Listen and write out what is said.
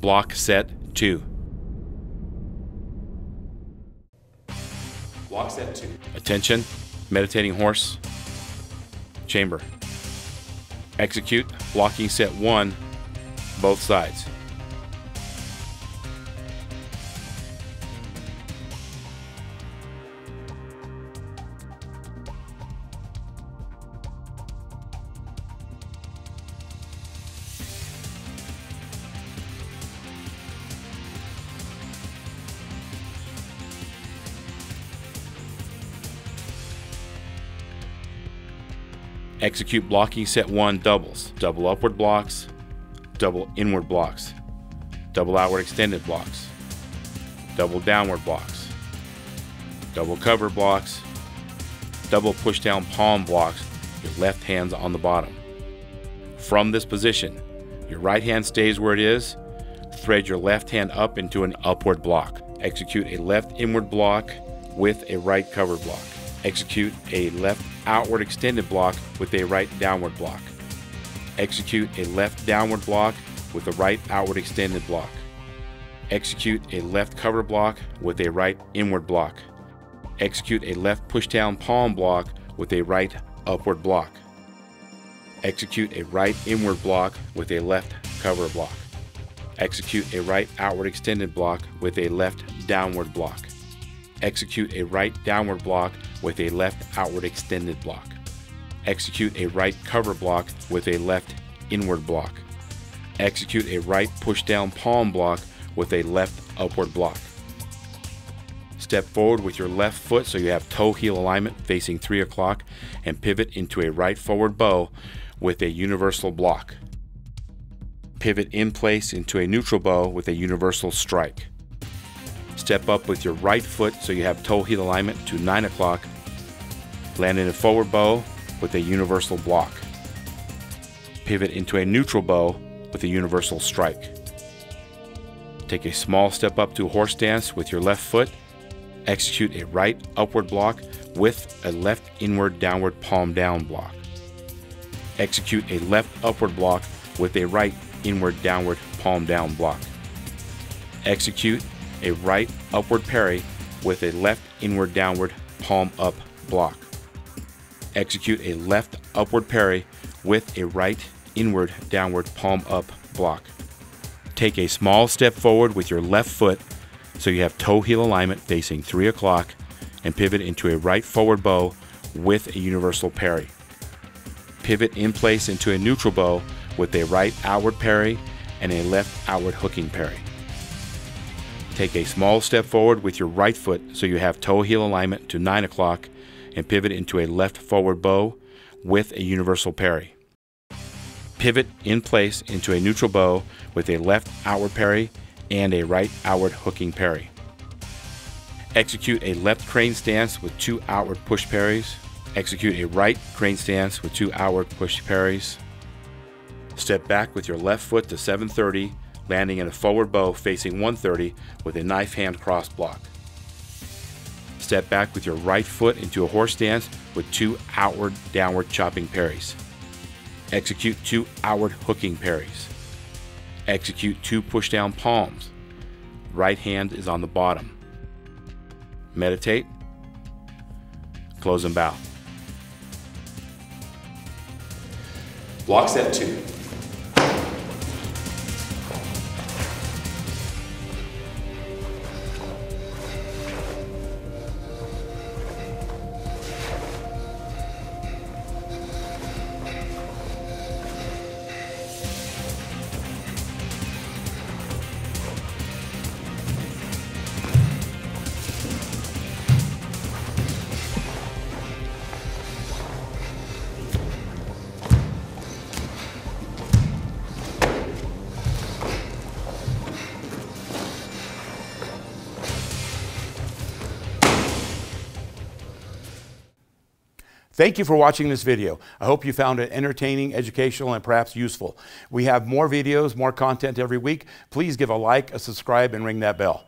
block set 2. Block set 2. Attention, meditating horse, chamber. Execute blocking set 1, both sides. Execute blocking set 1 doubles, double upward blocks, double inward blocks, double outward extended blocks, double downward blocks, double cover blocks, double push down palm blocks, your left hand's on the bottom. From this position, your right hand stays where it is, thread your left hand up into an upward block. Execute a left inward block with a right cover block. Execute a left outward extended block with a right downward block. Execute a left downward block with a right outward extended block. Execute a left cover block with a right inward block. Execute a left push down palm block with a right upward block. Execute a right inward block with a left cover block. Execute a right outward extended block with a left downward block. Execute a right downward block with a left outward extended block. Execute a right cover block with a left inward block. Execute a right push down palm block with a left upward block. Step forward with your left foot so you have toe heel alignment facing 3 o'clock and pivot into a right forward bow with a universal block. Pivot in place into a neutral bow with a universal strike. Step up with your right foot so you have toe heel alignment to 9 o'clock. Land in a forward bow with a universal block. Pivot into a neutral bow with a universal strike. Take a small step up to horse stance with your left foot. Execute a right upward block with a left inward downward palm down block. Execute a left upward block with a right inward downward palm down block. Execute a right upward parry with a left inward downward palm up block. Execute a left upward parry with a right inward downward palm up block. Take a small step forward with your left foot so you have toe heel alignment facing 3 o'clock and pivot into a right forward bow with a universal parry. Pivot in place into a neutral bow with a right outward parry and a left outward hooking parry. Take a small step forward with your right foot so you have toe heel alignment to 9 o'clock and pivot into a left forward bow with a universal parry. Pivot in place into a neutral bow with a left outward parry and a right outward hooking parry. Execute a left crane stance with two outward push parries. Execute a right crane stance with two outward push parries. Step back with your left foot to 730, landing in a forward bow facing 130 with a knife hand cross block. Step back with your right foot into a horse stance with two outward downward chopping parries. Execute two outward hooking parries. Execute two push down palms. Right hand is on the bottom. Meditate. Close and bow. Block set 2. Thank you for watching this video. I hope you found it entertaining, educational, and perhaps useful. We have more videos, more content every week. Please give a like, a subscribe, and ring that bell.